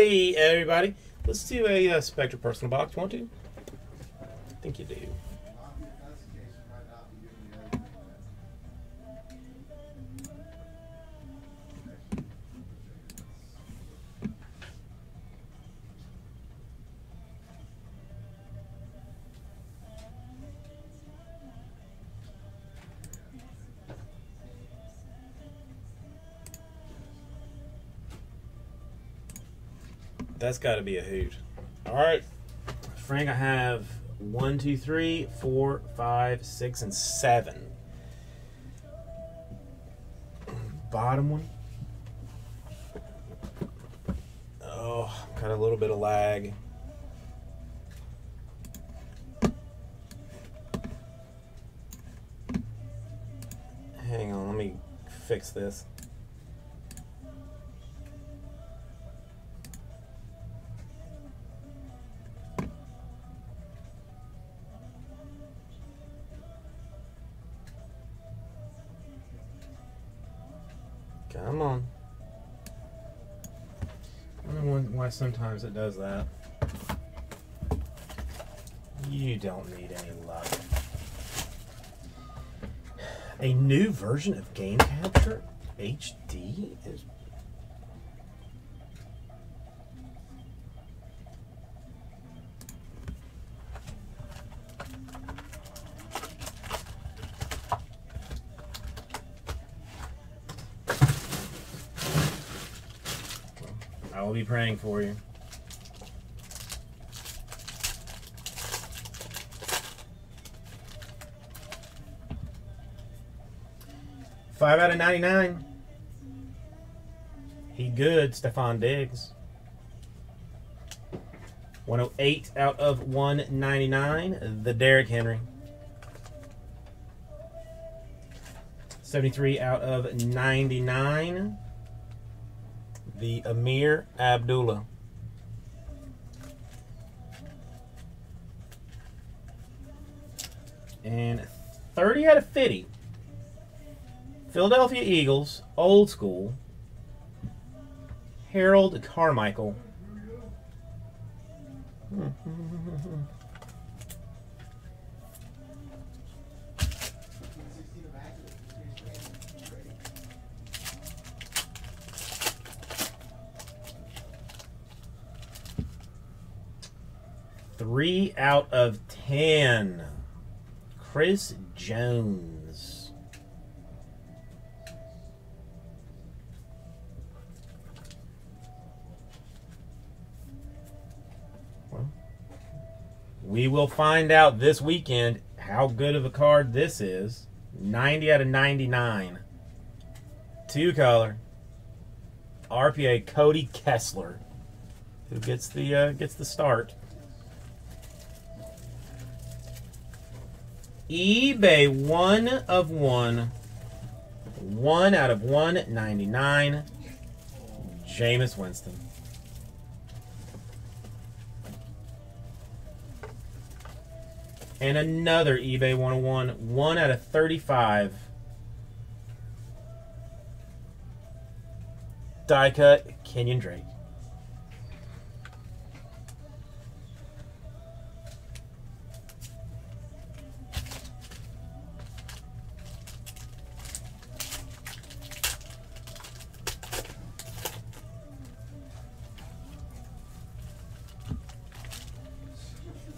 Hey, everybody. Let's do a uh, Spectra personal box. Want to? I think you do. That's got to be a hoot. All right, Frank, I have one, two, three, four, five, six, and seven. Bottom one. Oh, got a little bit of lag. Hang on, let me fix this. Come on. I don't know why sometimes it does that. You don't need any luck. A new version of Game Capture HD is. I will be praying for you. Five out of 99. He good, Stefon Diggs. 108 out of 199, the Derrick Henry. 73 out of 99, the Ameer Abdullah. And 30 out of 50, Philadelphia Eagles, old school, Harold Carmichael. Hmm. Three out of ten. Chris Jones. Well, we will find out this weekend how good of a card this is. 90 out of 99. Two color. RPA Cody Kessler, who gets the uh, gets the start. eBay one of one. One out of 199. Jameis Winston. And another eBay 101. One out of 35. Die cut Kenyan Drake.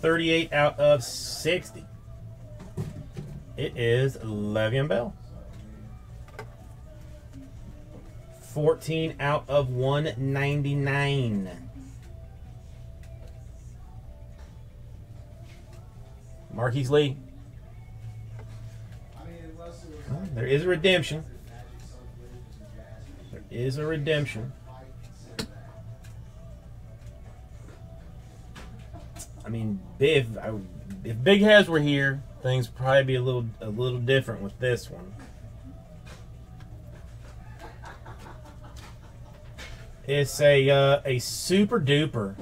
Thirty-eight out of sixty. It is Le'Veon Bell. 14 out of 199. Marquise Lee. There is a redemption. There is a redemption. Mean, if if Big Heads were here, things would probably be a little a little different with this one. It's a uh, a super duper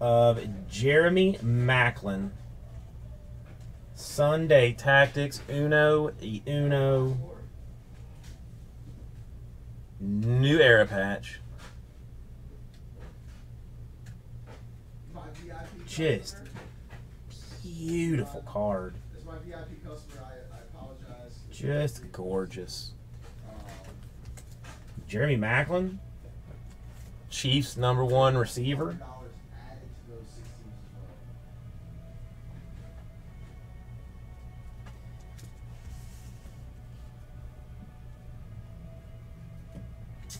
of Jeremy Maclin. Sunday Tactics Uno Uno New Era patch. Just beautiful card. As my VIP customer, I, I apologize. Just gorgeous. Jeremy Maclin, Chiefs number one receiver. $100 added to those six teams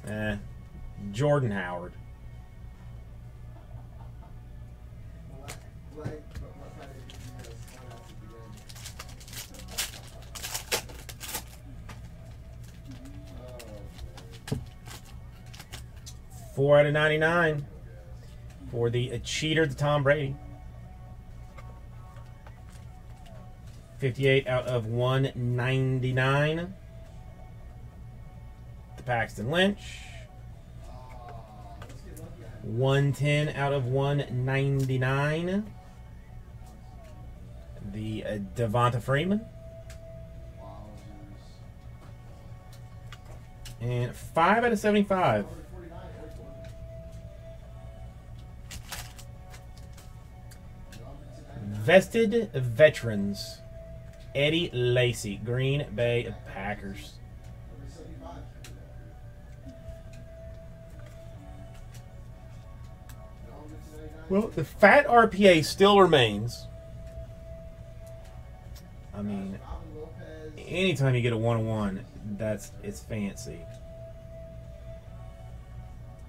as well. Eh, Jordan Howard. Four out of 99 for the cheater the Tom Brady. 58 out of 199 The Paxton Lynch. Ah, let's get lucky. I have 110 out of 199. The uh, Devonta Freeman. And 5 out of 75. Vested Veterans. Eddie Lacy, Green Bay Packers. Number 75. Number 299. Well, the fat RPA still remains. I mean, anytime you get a one-on-one, that's it's fancy.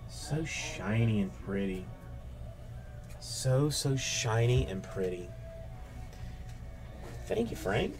So shiny and pretty. So so shiny and pretty. Thank you, Frank.